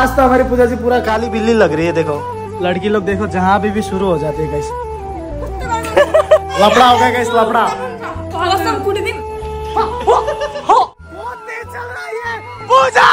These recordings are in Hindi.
आज तो हमारी पूजा जी पूरा काली बिल्ली लग रही है, देखो। लड़की लोग देखो, जहाँ भी भी शुरू हो जाती है गाइस लफड़ा हो गया कैसे लफड़ा। पूजा!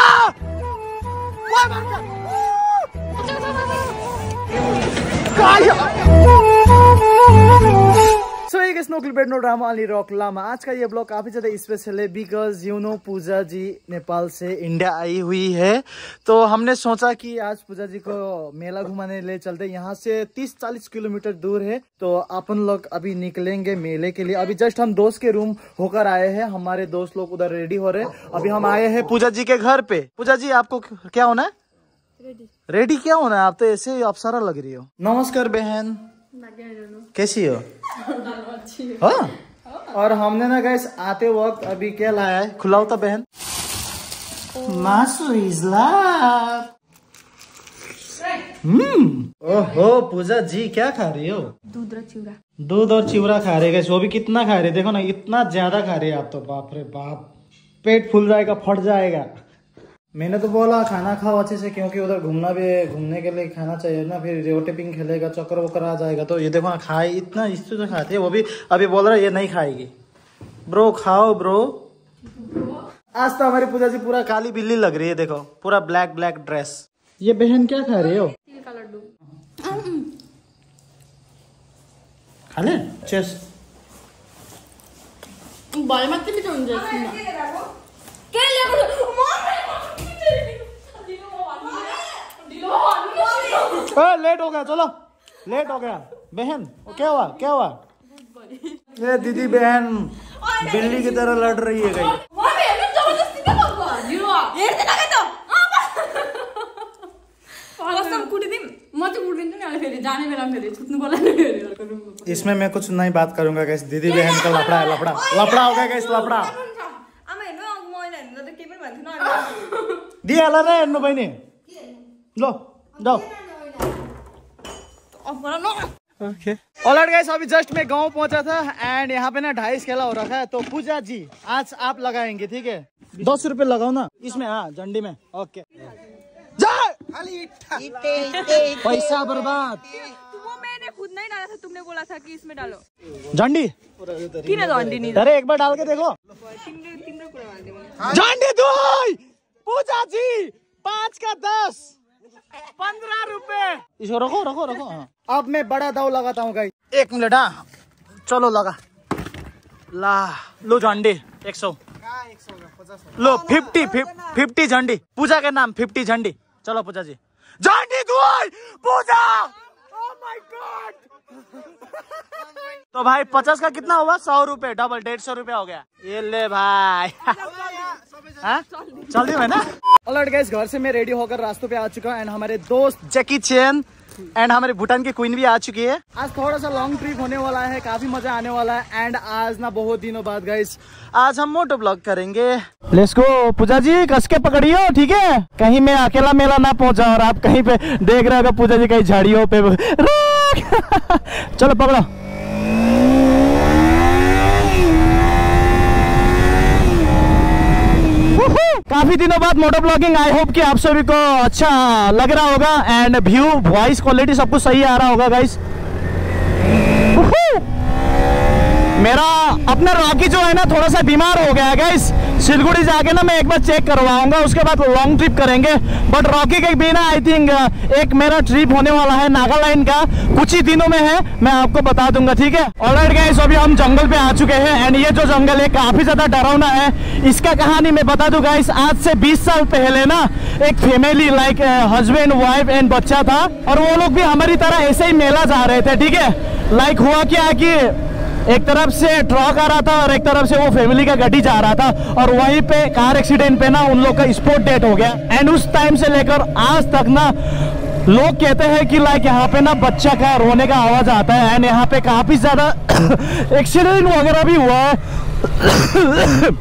एक स्नोकल बेड नो ड्रामा अली रॉक लामा आज का ये ब्लॉग काफ़ी ज़्यादा स्पेशल है because you know Pooja ji Nepal से इंडिया आई हुई है। तो हमने सोचा कि आज पूजा जी को मेला घुमाने ले चलते यहाँ से 30-40 किलोमीटर दूर है। तो अपन लोग अभी निकलेंगे मेले के लिए। अभी जस्ट हम दोस्त के रूम होकर आए हैं। हमारे दोस्त लोग उधर रेडी हो रहे अभी हम आए हैं पूजा जी के घर पे। पूजा जी आपको क्या होना है? रेडी क्या होना है? आप तो ऐसे ही अप्सरा लग रही हो। नमस्कार बहन। कैसी हो? हाँ। और हमने ना गैस आते वक्त अभी क्या लाया है? खुला होता बहन। मासू हम्म। ओहो पूजा जी क्या खा रही हो? दूध र चिउरा दूध और चिवड़ा खा रहे गैस वो भी कितना खा रहे देखो ना इतना ज़्यादा खा रही है आप तो बाप रे बाप। पेट फूल जाएगा फट जाएगा। मैंने तो बोला, खाना खाओ अच्छे से, क्योंकि उधर घूमना भी है, घूमने के लिए खाना चाहिए ना, फिर रेव टिपिंग खेलेगा, चक्कर वक्कर आ जाएगा। तो ये देखो ना, खाए, इतना इससे तो खाती वो भी अभी बोल रहा है, ये नहीं खाएगी। ब्रो, खाओ, ब्रो। आज तो हमारी पूजा जी, पूरा काली बिल्ली लग रही है, देखो, पूरा ब्लैक ब्लैक ड्रेस ये बहन क्या खा रही हो? खा ले चेस भरे मात्रै मिठो हुन्छ एकछिनमा। के ल्याएको ए, लेट हो गया, चलो। लेट हो गया। बहन, क्या हुआ? क्या हुआ? ये दीदी बहन बिल्ली की तरह लड़ रही है कहीं। इसमें मैं कुछ नहीं बात करूँगा गैस दीदी बहन का लफड़ा है, लफड़ा। लफड़ा हो गया गैस लफड़ा। आमा हेर्नु अब मैला हेर्नु त केही पनि भन्थेन अहिले दिइहाल न हेर्नु बहिनी लो जाओ अफ गर न ओके ऑलराइट गाइस अभी जस्ट मैं गाँव पहुँचा था एंड यहाँ पे ना ढाई खेला हो रखा है तो पूजा जी आज आप लगाएँगे ठीक है? दस रुपए लगाओ ना इसमें हाँ झंडी में ओके पैसा बर्बाद। खुद नहीं डाला था तुमने बोला था कि इसमें डालो। झंडी? किन झन्डी नि अरे एक बार डाल के देखो। कुरा झंडी दुई पूजा जी पाँच का दस। पंद्रह रुपए। इसको रखो रखो रखो हाँ। अब मैं बड़ा दाव लगाता हूँ गाइस एक मिनट हाँ। चलो लगा। ला लो झंडी एक सौ। लो फिफ्टी फिफ्टी झंडी। पूजा के नाम फिफ्टी झंडी। चलो पूजा जी। झंडी पूजा! Oh! तो भाई पचास का कितना हुआ? सौ रुपए डबल डेढ़ सौ रुपया हो गया। ये ले भाई। हाँ? चल दी मैं ना? घर से मैं रेडी होकर रास्तों पे आ चुका हूँ एंड हमारे दोस्त जैकी चैन एंड हमारे भूटान की क्वीन भी आ चुकी है। आज थोड़ा सा लॉन्ग ट्रिप होने वाला है, काफ़ी मज़ा आने वाला है एंड आज ना बहुत दिनों बाद गाइस आज हम मोटो ब्लॉग करेंगे। लेट्स गो पूजा जी कस के पकड़ियो, ठीक है? कहीं मैं अकेला मेला ना पहुँचा और आप कहीं पे देख रहे हो पूजा जी कहीं झाड़ियों पे चलो पकड़ो। काफ़ी दिनों बाद मोटो ब्लॉगिंग आई होप कि आप सभी को अच्छा लग रहा होगा एंड व्यू वॉइस क्वालिटी सब कुछ सही आ रहा होगा गाइस मेरा अपना रॉकी जो है ना, थोड़ा सा बीमार हो गया है गाइस सिलगुड़ी जाके ना मैं एक बार चेक करवाऊँगा, उसके बाद लॉन्ग ट्रिप करेंगे। बट रॉकी के भी ना आई थिंक एक मेरा ट्रिप होने वाला है नागालैंड का। कुछ ही दिनों में है, मैं आपको बता दूँगा, ठीक है? ऑलराइट गाइस अभी हम जंगल पे आ चुके हैं एंड ये जो जंगल है, काफ़ी ज़्यादा डरावना है। इसका कहानी मैं बता दूँ गाइस आज से 20 साल पहले ना, एक family like husband wife and बच्चा था, और वो लोग भी हमारी तरह ऐसे ही मेला जा रहे थे, ठीक है? लाइक हुआ क्या कि एक तरफ़ से ट्रक आ रहा था और एक तरफ़ से वो फैमिली का गाड़ी जा रहा था और वहीं पे कार एक्सीडेंट पे ना उन लोग का स्पोर्ट डेट हो गया। एंड उस टाइम से लेकर आज तक ना लोग कहते हैं कि लाइक यहाँ पे ना बच्चा का रोने का आवाज़ आता है। एंड यहाँ पे काफ़ी ज़्यादा एक्सीडेंट वगैरह भी हुआ है।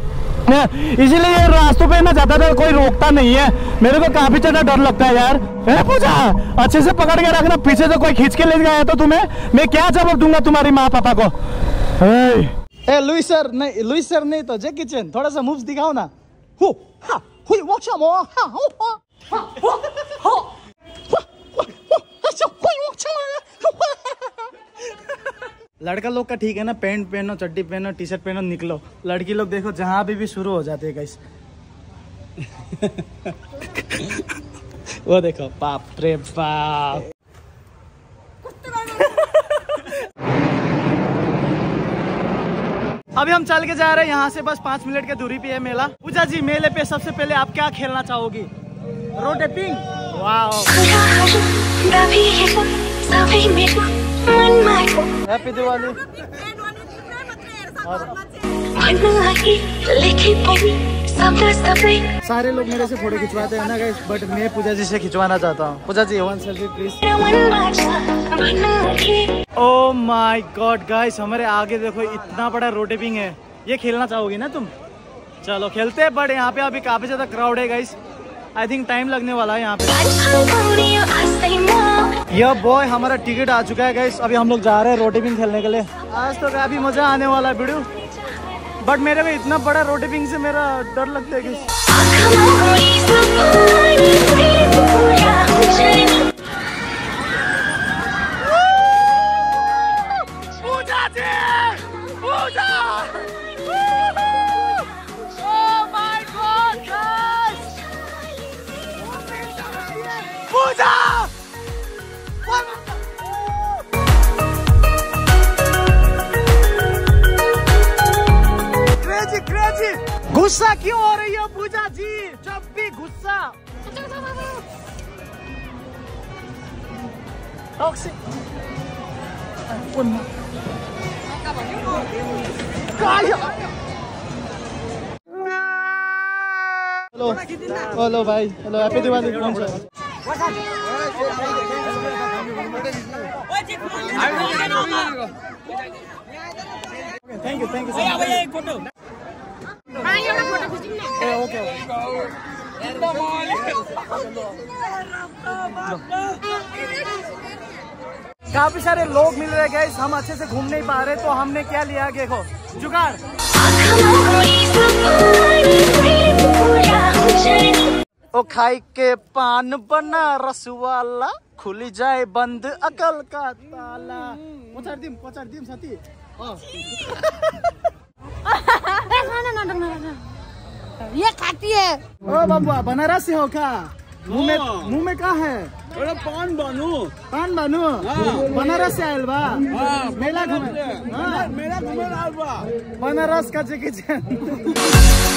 इसीलिए रास्तों पे ना ज़्यादातर कोई रोकता नहीं है। मेरे को काफ़ी ज़्यादा डर लगता है यार। ए पूजा? अच्छे से पकड़ के रखना। पीछे से कोई खींच के ले गया तो तुम्हें? मैं क्या जवाब दूँगा तुम्हारी माँ पापा को? लुई सर नहीं लुई सर नहीं तो जैकी चैन थोड़ा सा मूव्स दिखाओ ना हो हुई वॉकशॉप हो हा हो हो हा हो हो लड़का लोग का ठीक है ना पैंट पहनो चड्डी पहनो टी शर्ट पहनो निकलो। लड़की लोग देखो जहाँ भी भी शुरू हो जाते हैं गाइस वो देखो पाप रे पाप अभी हम चल के जा रहे हैं यहाँ से बस पाँच मिनट के दूरी पे है मेला पूजा जी मेले पे सबसे पहले आप क्या खेलना चाहोगी रोड एपिंग हैप्पी दिवाली सारे लोग मेरे से फ़ोटो खिंचवाते हैं ना गाइस बट मैं पूजा जी से खिंचवाना चाहता हूँ। Pooja ji one selfie please oh my God guys हमारे आगे देखो इतना बड़ा रोटेपिंग है। ये खेलना चाहोगी ना तुम? चलो खेलते हैं बट यहाँ पे अभी काफ़ी ज़्यादा क्राउड है गाइस आई थिंक टाइम लगने वाला है यहाँ पे। यह बॉय हमारा टिकट आ चुका है गाइस अभी हम लोग जा रहे हैं रोटेपिंग खेलने के लिए। आज तो काफ़ी मज़ा आने वाला है वीडियो। बट मेरे में इतना बड़ा रोटेपिंग से मेरा डर लगता है कि पूजा जी! पूजा! 아 혹시 원나 아야 hello oh, hello bhai hello happy diwali. Kaun sa thank you thank you bhaiya bhaiya ek photo ha ye wala photo khichin na eh okay. Okay. काफ़ी सारे लोग मिल रहे गए हम अच्छे से घूम नहीं पा रहे तो हमने क्या लिया? देखो जुगाड़। ओ खाई के पान बना रसवाला खुली जाए बंद अकल का ताला। पचार दिम पचार दिम साथी। ये खाती है। ओ बाबुआ बनारसी हो क्या मुँह में मुँह में का है? एउटा पान भन्नु पान बानु? बनारस से आयल बा। मेला घूमे हाँ, मेरा घुमेर आल्बा बनारस का जैकी चैन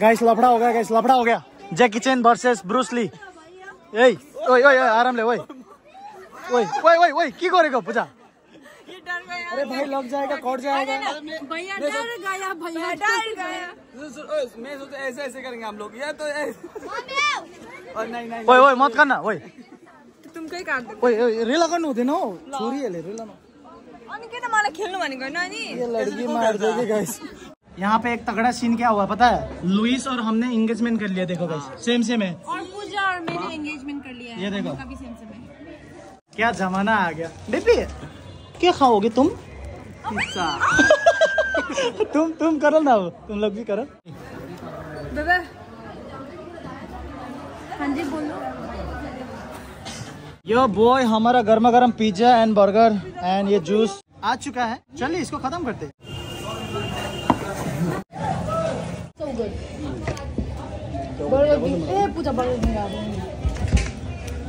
गाइस लफड़ा हो गया गाइस लफड़ा हो गया। Jackie Chan versus Bruce Lee ए ओए ओए ओए आराम ले ओए। ओए ओए ओए ओए की करेगा पूजा? अरे भाई लग जाएगा कट जाएगा। भैया डर गया भैया डर गया। मैं सोचा ऐसे ऐसे करेंगे हम लोग। या तो और नहीं नहीं। ओए ओए मत करना ओए। काट्दै ओए ओए रेला गर्नु हुँदैन हौ छोरीहरूले रेला न अनि किन मलाई खेल्नु भनेको होइन अनि ये लड़की मार देगी गाइस यहाँ पे एक तगड़ा सीन क्या हुआ पता है? लुइस और हमने एंगेजमेंट कर लिया देखो गाइस सेम सेम है। और पूजा और मैंने एंगेजमेंट कर लिया है। ये देखो। का सेम सेम है क्या जमाना आ गया। बेबी क्या खाओगे तुम? तुम तुम करो ना तुम लोग भी करो। हाँ जी बोलो। यो बॉय हमारा गर्मा गर्म पिज्जा एंड बर्गर एंड ये जूस आ चुका है। चलिए इसको खत्म करते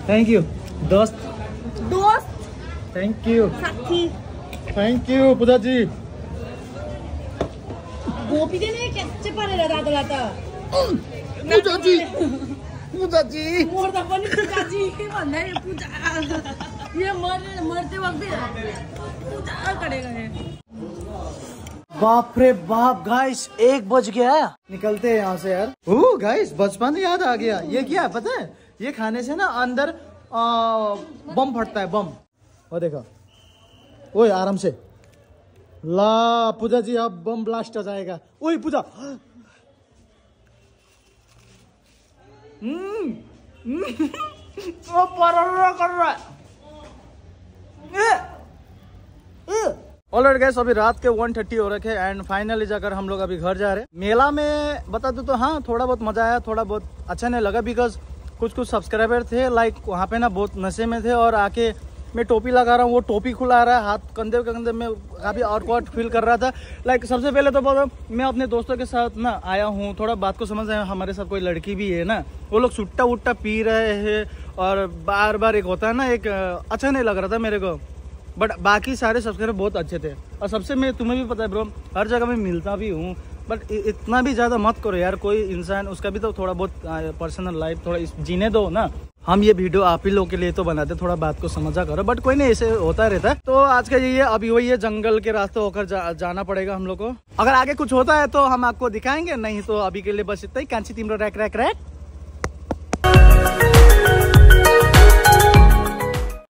थैंक यू दोस्त thank you thank you Pooja ji गोपीले नै क्याच्चे पारेर रातो रातो पूजा जी पूजा जी मर्दा पनि पूजाजी भन्दा नि पूजा यो मर मर्ते वक्त पूजा करेगा है बाप रे बाप गाइस एक बज गया निकलते हैं यहाँ से यार। ओ गाइस बचपन याद आ गया। ये क्या है पता है? ये खाने से ना अंदर आ, बम फटता है बम। वो देखो। ओए आराम से। ला पूजा जी अब बम ब्लास्ट हो जाएगा। ओए पूजा। हम्म हम्म, वो कर रहा है। ऑलरेडी गैस अभी रात के 1:30 हो रखे एंड फाइनली जाकर हम लोग अभी घर जा रहे हैं। मेला में बता दूँ तो हाँ थोड़ा बहुत मज़ा आया थोड़ा बहुत अच्छा नहीं लगा बिकॉज़ कुछ कुछ सब्सक्राइबर थे लाइक वहाँ पे ना बहुत नशे में थे और आके मैं टोपी लगा रहा हूँ, वो टोपी खुला रहा है, हाथ कंधे के कंधे में काफ़ी ऑकवर्ड फील कर रहा था। लाइक सबसे पहले तो बोलो मैं अपने दोस्तों के साथ ना आया हूँ, थोड़ा बात को समझ आया हमारे साथ कोई लड़की भी है ना, वो लोग सुट्टा उट्टा पी रहे हैं और बार बार एक होता है ना, एक अच्छा नहीं लग रहा था मेरे को। बट बाकी सारे सब्सक्राइबर बहुत अच्छे थे। और सबसे मैं, तुम्हें भी पता है ब्रो हर जगह मैं मिलता भी हूँ बट इतना भी ज़्यादा मत करो यार, कोई इंसान, उसका भी तो थोड़ा बहुत पर्सनल लाइफ थोड़ा जीने दो ना। हम ये वीडियो आप ही लोगों के लिए तो बनाते थोड़ा बात को समझा करो। बट कोई नहीं ऐसे होता रहता है। तो आज का ये अभी वही है जंगल के रास्ते होकर जा, जाना पड़ेगा हम लोग को। अगर आगे कुछ होता है तो हम आपको दिखाएँगे नहीं तो अभी के लिए बस इतना ही। कांची तीन रैक रैक रैक।